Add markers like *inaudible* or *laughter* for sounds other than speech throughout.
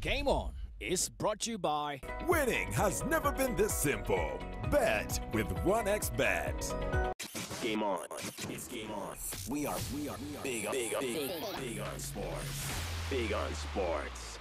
Game On is brought to you by Winning has never been this simple. Bet with 1xBet. Game on. It's game on. We are we are we are big on big on big, big on sports. Big on sports.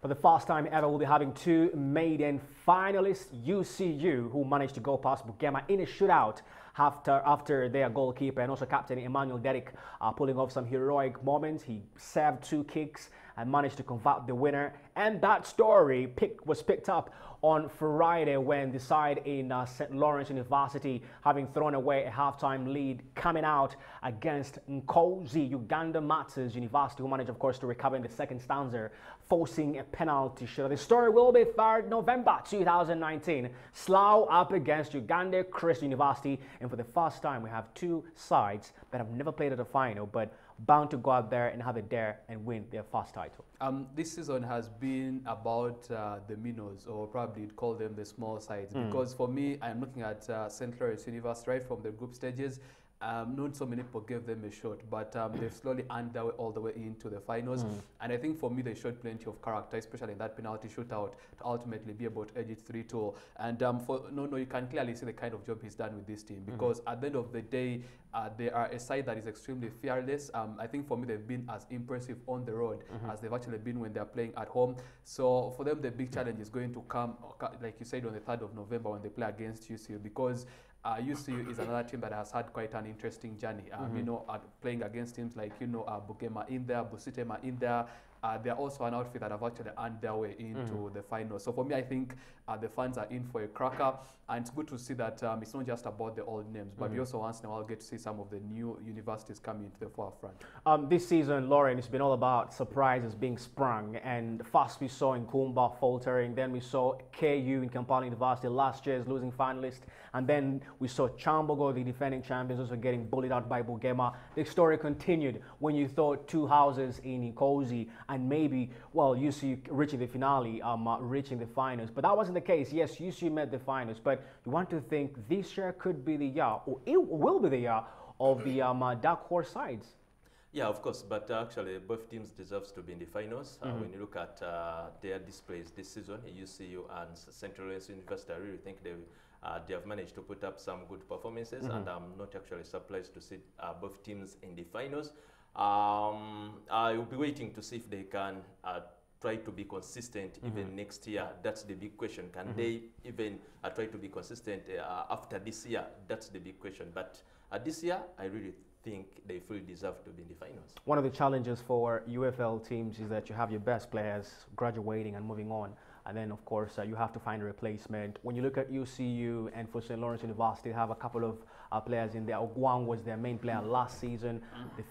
For the first time ever, we'll be having two maiden finalists, UCU, who managed to go past Bugema in a shootout after, after their goalkeeper and also captain Emmanuel Derrick uh, pulling off some heroic moments. He served two kicks managed to convert the winner. And that story pick, was picked up on Friday when the side in uh, St. Lawrence University, having thrown away a halftime lead, coming out against Nkozi, Uganda Martyrs University, who managed, of course, to recover in the second stanza, forcing a penalty shot. The story will be 3rd November 2019. Slough up against Uganda Christian University. And for the first time, we have two sides that have never played at a final, but bound to go out there and have a dare and win their first title. Um, this season has been about uh, the minnows, or probably you'd call them the small sides, Mm. because for me, I'm looking at uh, St. Lawrence University right from the group stages. Um, not so many people gave them a shot, but um, they've slowly earned their way all the way into the finals. Mm. And I think for me, they showed plenty of character, especially in that penalty shootout, to ultimately be able to edge it 3 2. And um, for no, no, you can clearly see the kind of job he's done with this team because at the end of the day, uh, they are a side that is extremely fearless. Um, I think for me, they've been as impressive on the road as they've actually been when they're playing at home. So for them, the big challenge is going to come, like you said, on the 3rd of November when they play against UCU because uh, UCU is another team that has had quite an interesting journey. Um, You know, uh, playing against teams like you know uh, Bugema in there, Busitema in there. Uh, they're also an outfit that have actually earned their way into the final. So for me, I think uh, the fans are in for a cracker, and it's good to see that um, it's not just about the old names, but we also once in a while get to see some of the new universities coming into the forefront. Um, this season, Lauren, it's been all about surprises being sprung. And first we saw Nkumba faltering, then we saw KU in Kampala University last year's losing finalist, and then we saw Kyambogo, the defending champions, also getting bullied out by Bugema. The story continued when you thought two houses in Nkozi and maybe, well, UCU reaching the finale, um, uh, reaching the finals. But that wasn't the case. Yes, UCU made the finals, but you want to think this year could be the year, or it will be the year of the um, uh, dark horse sides. Yeah, of course, but uh, actually both teams deserves to be in the finals. Uh, Mm-hmm. when you look at uh, their displays this season, UCU and St. Lawrence University, I really think they uh, they have managed to put up some good performances, Mm-hmm. and I'm not actually surprised to see uh, both teams in the finals. Um, I will be waiting to see if they can. Uh, Try to be consistent Mm-hmm. even next year. That's the big question. Can they even uh, try to be consistent uh, after this year? That's the big question. But uh, this year, I really think they fully deserve to be in the finals. One of the challenges for UFL teams is that you have your best players graduating and moving on. And then, of course, uh, you have to find a replacement. When you look at UCU and for St. Lawrence University, they have a couple of uh, players in there. Ogwang was their main player last season.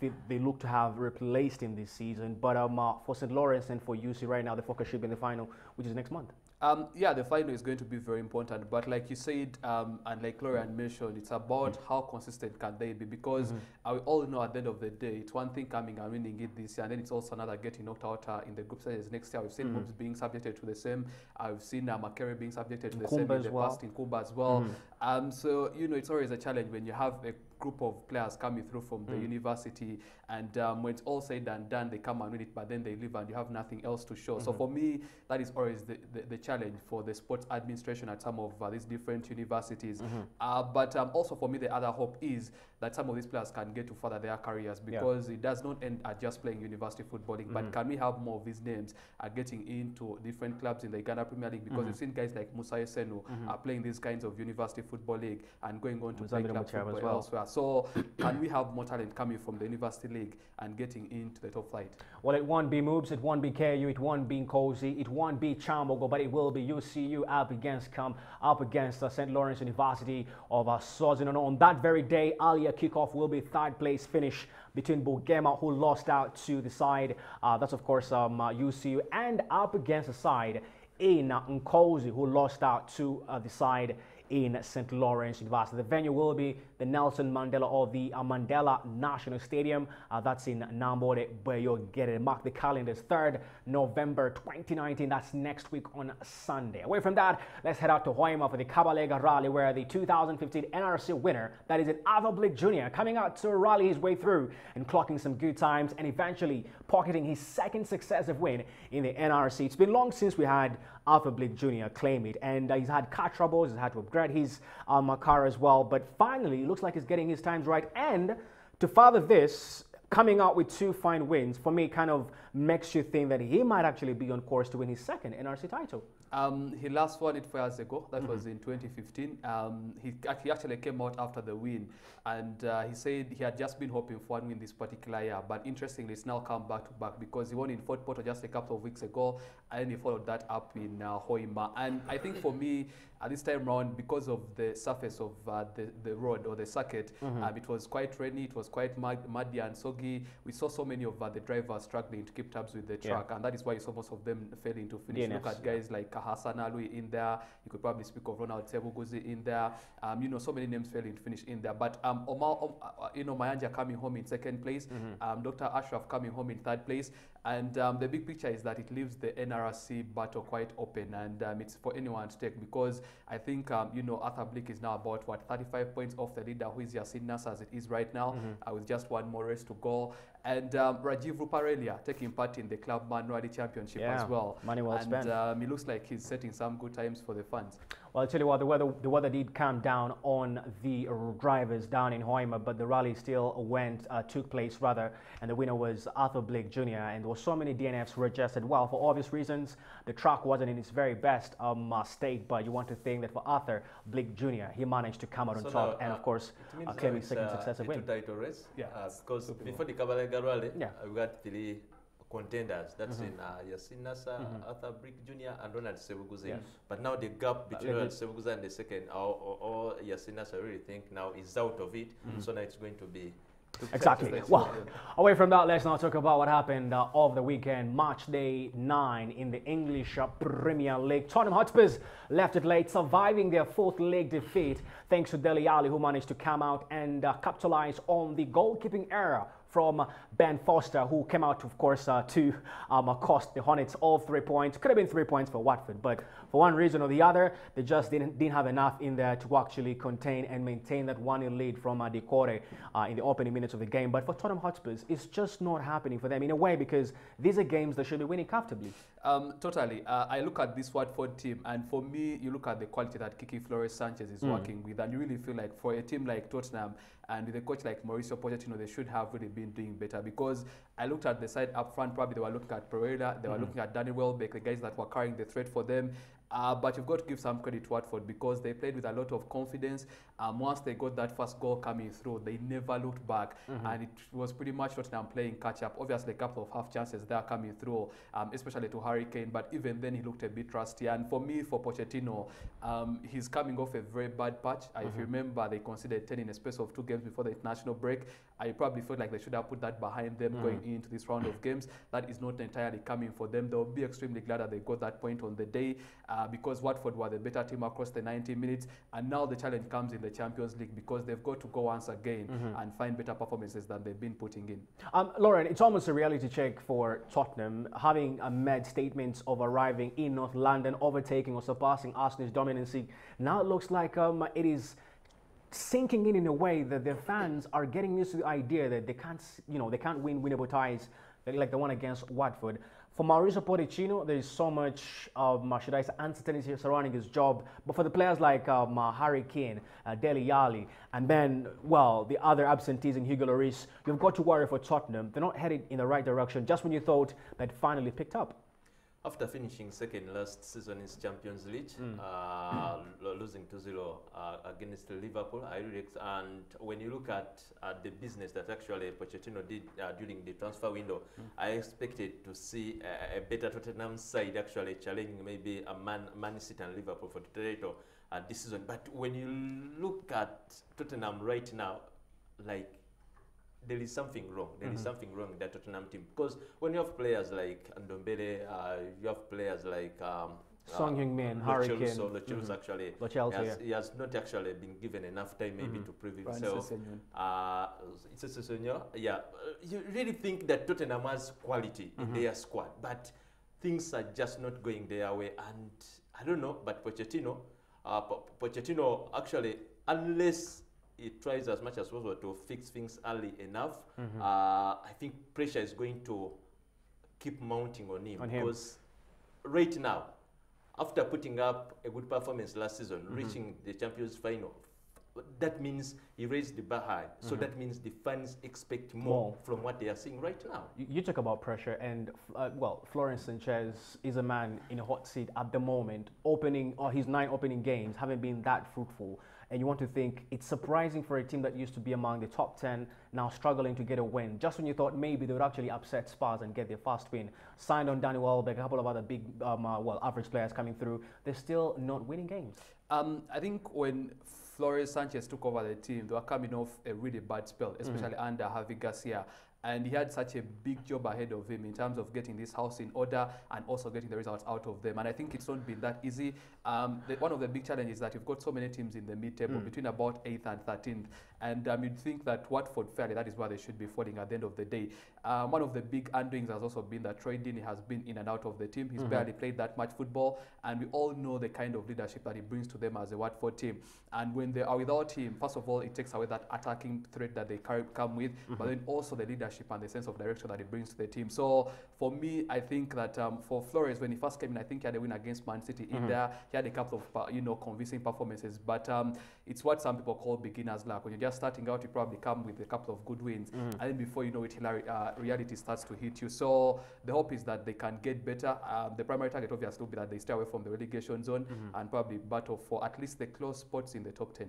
They, they look to have replaced him this season. But um, uh, for St. Lawrence and for UC right now, the focus should be in the final, which is next month. Um, yeah, the final is going to be very important. But like you said, um, and like Lorian mentioned, it's about how consistent can they be. Because uh, we all know at the end of the day, it's one thing coming and winning it this year, and then it's also another getting knocked out uh, in the group stages next year. We've seen MUBS being subjected to the same. We've seen uh, Makerere being subjected to the same Nkumba in the well. past, Nkumba as well. Um, so, you know, it's always a challenge when you have a group of players coming through from the university. And um, when it's all said and done they come and win it but then they leave and you have nothing else to show. So for me that is always the, the, the challenge for the sports administration at some of uh, these different universities. Uh, but um, also for me the other hope is that some of these players can get to further their careers Yeah. because it does not end at just playing university footballing but can we have more of these names uh, getting into different clubs in the Ghana Premier League because we've seen guys like Musa Esenu are playing these kinds of university football league and going on to play club football well. elsewhere. So *coughs* can we have more talent coming from the university league and getting into the top flight? Well, it won't be MUBS, it won't be KU, it won't be Nkozi, it won't be Kyambogo, but it will be UCU up against come up against uh, St. Lawrence University of uh, Swaziland. And on that very day, earlier kickoff will be third place finish between Bugema, who lost out to the side. Uh, that's, of course, um, uh, UCU, and up against the side in uh, Nkozi, who lost out to uh, the side in St. Lawrence University. The venue will be the Nelson Mandela or the uh, Mandela National Stadium. Uh, that's in Namboole, where you'll get it. Mark the calendars 3rd November 2019. That's next week on Sunday. Away from that, let's head out to Hoima for the Kabalega Rally, where the 2015 NRC winner, that is an Arthur Blick Jr., coming out to rally his way through and clocking some good times and eventually pocketing his second successive win in the NRC. It's been long since we had Arthur Blick Jr. claim it, and uh, he's had car troubles, he's had to upgrade his um, car as well, but finally, it looks like he's getting his times right. And to further this, coming out with two fine wins, for me, kind of makes you think that he might actually be on course to win his second NRC title. Um, he last won it four years ago. That was in 2015. Um, he, he actually came out after the win, and uh, he said he had just been hoping for one win this particular year. But interestingly, it's now come back to back because he won in Fort Portal just a couple of weeks ago, and he followed that up in uh, Hoima. And I think for me, at this time round, because of the surface of uh, the, the road or the circuit, um, it was quite rainy, it was quite mud, muddy and soggy. We saw so many of uh, the drivers struggling to keep tabs with the Yeah. and that is why you saw most of them failing to finish. Look at guys like Hassan Alwi in there. You could probably speak of Ronald Sebuguzi in there. Um, you know, so many names failing to finish in there. But um, Omar, um, uh, you know, Mayanja coming home in second place. Um, Dr. Ashraf coming home in third place. And um, the big picture is that it leaves the NRC battle quite open, and um, it's for anyone to take because I think um, you know Arthur Blick is now about what 35 points off the leader, who is Yasin Nasser as it is right now, uh, with just one more race to go. And um, Rajiv Ruparelia taking part in the Club Man Rally Championship Yeah, as well. money well and spent. um, it looks like he's setting some good times for the fans. Well, I'll tell you what, the weather, the weather did calm down on the drivers down in Hoima, but the rally still went, uh, took place rather, and the winner was Arthur Blake Jr. And there were so many DNFs registered. Well, for obvious reasons, the track wasn't in its very best um, uh, state, but you want to think that for Arthur Blake Jr., he managed to come out on So top now, and, uh, of course, uh, now his second uh, successive win. Yeah. Because before the Kabalega Rally, Yeah. uh, we got three contenders. That's in uh, Yasin Nasser, Arthur Blick Jr., and Ronald Sebuguzi. Yes. But now the gap between Ronald Sebuguzi and the second, or, or, or Yasin Nasser, I really think now is out of it. So now it's going to be Exactly. Well, away from that, let's now talk about what happened uh, over the weekend. Match day nine in the English uh, Premier League. Tottenham Hotspurs left it late, surviving their fourth leg defeat thanks to Dele Alli, who managed to come out and uh, capitalize on the goalkeeping error from Ben Foster, who came out, of course, uh, to um, cost the Hornets all three points. Could have been three points for Watford, but for one reason or the other, they just didn't, didn't have enough in there to actually contain and maintain that 1 0 lead from uh, Doucouré uh, in the opening minutes of the game. But for Tottenham Hotspurs, it's just not happening for them in a way because these are games they should be winning comfortably. Um, totally. Uh, I look at this Watford team, and for me, you look at the quality that Quique Flores Sanchez is working with, and you really feel like for a team like Tottenham and with a coach like Mauricio Pochettino, they should have really been doing better. Because I looked at the side up front, probably they were looking at Pereyra, they were mm-hmm. looking at Danny Welbeck, the guys that were carrying the threat for them. Uh, but you've got to give some credit to Watford because they played with a lot of confidence. Um, once they got that first goal coming through, they never looked back, and it was pretty much Tottenham playing catch up. Obviously, a couple of half chances there coming through, um, especially to Harry Kane. But even then, he looked a bit rusty. And for me, for Pochettino, um, he's coming off a very bad patch. Uh, If you remember, they considered 10 in a space of two games before the international break. I probably felt like they should have put that behind them going into this round of games. That is not entirely coming for them. They'll be extremely glad that they got that point on the day uh, because Watford were the better team across the 90 minutes. And now the challenge comes in the Champions League because they've got to go once again and find better performances than they've been putting in. Um, Lauren, it's almost a reality check for Tottenham, having made statements of arriving in North London, overtaking or surpassing Arsenal's dominancy. Now it looks like um, it is sinking in in a way that their fans are getting used to the idea that they can't, you know, they can't win winnable ties like- the one against Watford. For Mauricio Pochettino, there is so much, um, should I say, uncertainty surrounding his job. But for the players like um, uh, Harry Kane, uh, Dele Alli, and then, well, the other absentees in Hugo Lloris, you've got to worry for Tottenham. They're not headed in the right direction just when you thought they'd finally picked up. After finishing second last season in Champions League, Mm. uh, lo- losing 2-0 uh, against Liverpool, I really and when you look at uh, the business that actually Pochettino did uh, during the transfer window, Mm. I expected to see a, a better Tottenham side actually challenging maybe a Man, Man City and Liverpool for the title uh, this season. But when you look at Tottenham right now, like there is something wrong. There is something wrong in that Tottenham team because when you have players like Ndombele, uh, you have players like um, Son Heung-min, Lo Harry Celso, Kane. Lo Celso actually. Lo Celso, he, has, yeah. Mm-hmm. he has not actually been given enough time maybe to prove himself. Uh, it's a senior. yeah. Uh, you really think that Tottenham has quality Mm-hmm. in their squad, but things are just not going their way. And I don't know, but Pochettino, uh, Po- Pochettino actually, unless he tries as much as possible to fix things early enough, Mm-hmm. uh, I think pressure is going to keep mounting on him On him. because right now, after putting up a good performance last season, Mm-hmm. reaching the Champions final, that means he raised the bar high. So that means the fans expect more. More. from what they are seeing right now. You, you talk about pressure, and uh, well, Flores Sanchez is a man in a hot seat at the moment. Opening or his nine opening games haven't been that fruitful, and you want to think it's surprising for a team that used to be among the top ten now struggling to get a win. Just when you thought maybe they would actually upset Spurs and get their first win, signed on Danny Welbeck, a couple of other big, um, uh, well, average players coming through. They're still not winning games. Um, I think when Flores Sanchez took over the team, they were coming off a really bad spell, especially under Javi Garcia. And he had such a big job ahead of him in terms of getting this house in order and also getting the results out of them. And I think it's not been that easy. Um, the, one of the big challenges is that you've got so many teams in the mid-table between about 8th and 13th. And um, you'd think that Watford fairly, that is where they should be falling at the end of the day. Um, one of the big undoings has also been that Troy Deeney has been in and out of the team. He's barely played that much football. And we all know the kind of leadership that he brings to them as a Watford team. And when they are without him, first of all, it takes away that attacking threat that they come with, but then also the leadership and the sense of direction that he brings to the team. So for me, I think that um, for Flores, when he first came in, I think he had a win against Man City in there. He had a couple of you know convincing performances, but um, it's what some people call beginner's luck. When you're just starting out, you probably come with a couple of good wins, and then before you know it, hilari- uh, reality starts to hit you. So the hope is that they can get better. Um, the primary target obviously will be that they stay away from the relegation zone and probably battle for at least the close spots in the top 10.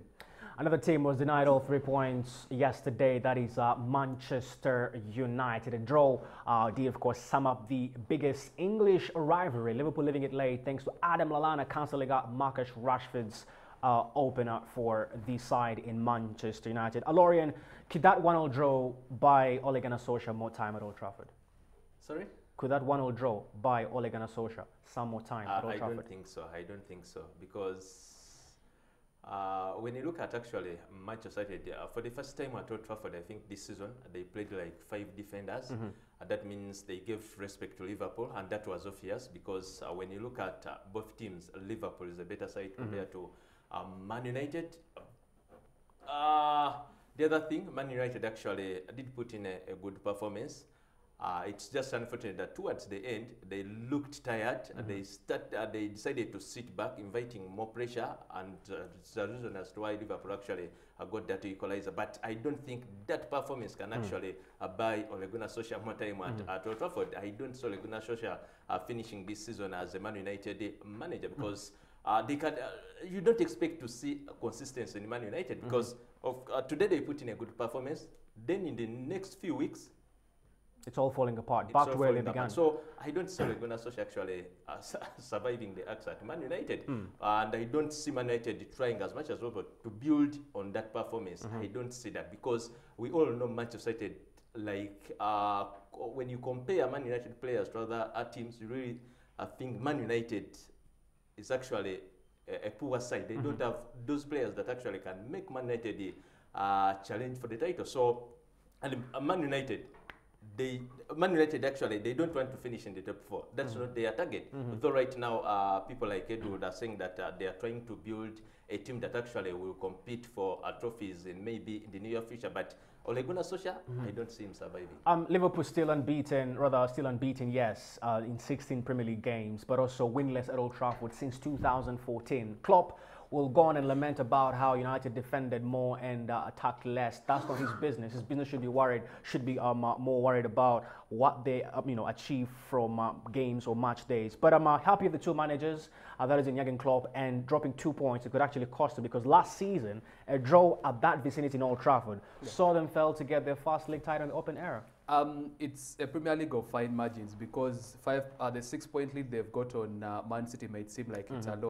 Another team was denied all three points yesterday. That is uh, Manchester United. A draw uh, did, of course, sum up the biggest English rivalry. Liverpool living it late thanks to Adam Lallana cancelling out Marcus Rashford's uh, opener for the side in Manchester United. Alorian, could that 1 0 draw by Ole Gunnar Solskjaer more time at Old Trafford? Sorry? Could that 1 0 draw by Ole Gunnar Solskjaer some more time Uh, at Old I Trafford? don't think so. I don't think so because uh, when you look at actually Manchester United, uh, for the first time at Old Trafford, I think this season they played like five defenders. Mm-hmm. Uh, that means they gave respect to Liverpool, and that was obvious because uh, when you look at uh, both teams, Liverpool is a better side Mm-hmm. compared to um, Man United. Uh, the other thing, Man United actually did put in a, a good performance. Uh, it's just unfortunate that towards the end they looked tired. and They start, uh, they decided to sit back, inviting more pressure, and uh, it's the reason as to why Liverpool actually uh, got that equalizer. But I don't think that performance can actually uh, buy Ole Gunnar Solskjaer more time at, at Old Trafford. I don't see Ole Gunnar Solskjaer uh, finishing this season as a Man United manager because. Uh, they can, uh, you don't expect to see a consistency in Man United because of uh, today they put in a good performance. Then in the next few weeks, It's all falling apart. it's Back to where they falling apart. So I don't see Ole Gunnar Solskjaer actually uh, *laughs* surviving the axe at Man United, and I don't see Man United trying as much as possible to build on that performance. I don't see that because we all know Manchester United. Like uh, when you compare Man United players to other uh, teams, you really uh, think Man United is actually a, a poor side. They don't have those players that actually can make Man United a uh, challenge for the title. So, and Man United, they Man United actually they don't want to finish in the top four. That's not their target. Though right now, uh, people like Edward are saying that uh, they are trying to build a team that actually will compete for uh, trophies in maybe in the near future. But Ole Gunnar Solskjaer, I don't see him surviving. Um, Liverpool still unbeaten, rather still unbeaten, yes, uh, in 16 Premier League games, but also winless at Old Trafford since 2014. Klopp will go on and lament about how United defended more and uh, attacked less. That's not his business. His business should be worried, should be um, uh, more worried about what they um, you know achieve from uh, games or match days. But I'm uh, happy with the two managers, uh, that is in Jurgen Klopp, and dropping two points. It could actually cost them because last season a draw at that vicinity in Old Trafford saw them fail to get their first league title in the open era. Um, it's a Premier League of fine margins because five, uh, the six-point lead they've got on uh, Man City might seem like it's a low.